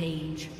Rampage.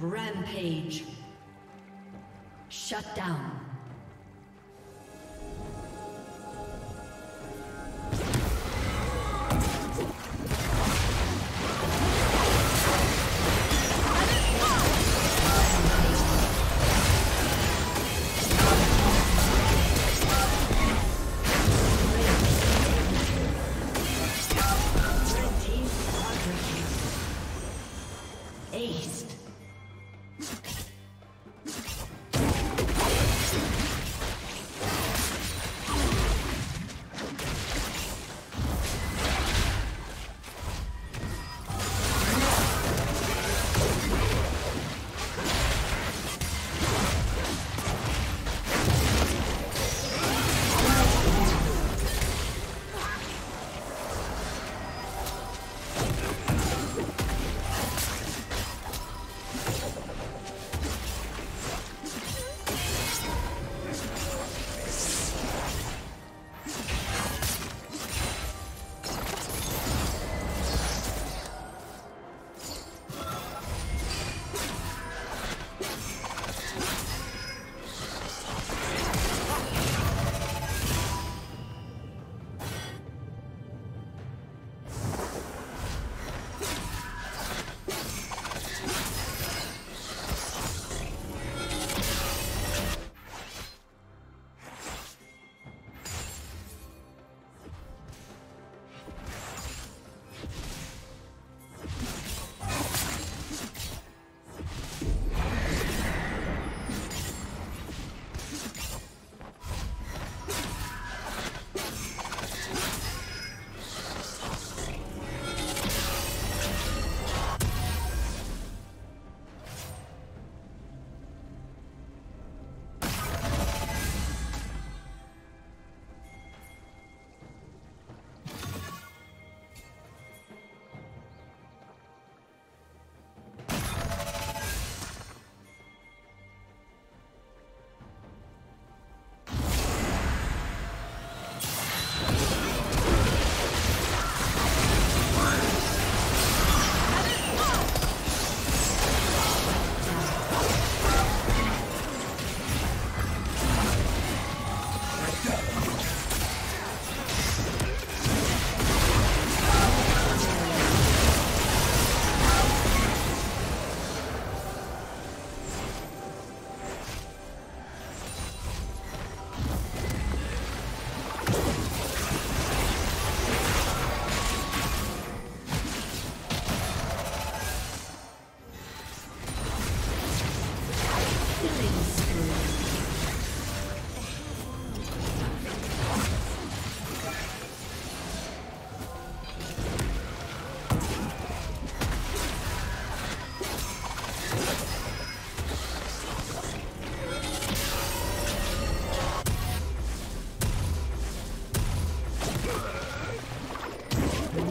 Rampage. Shut down.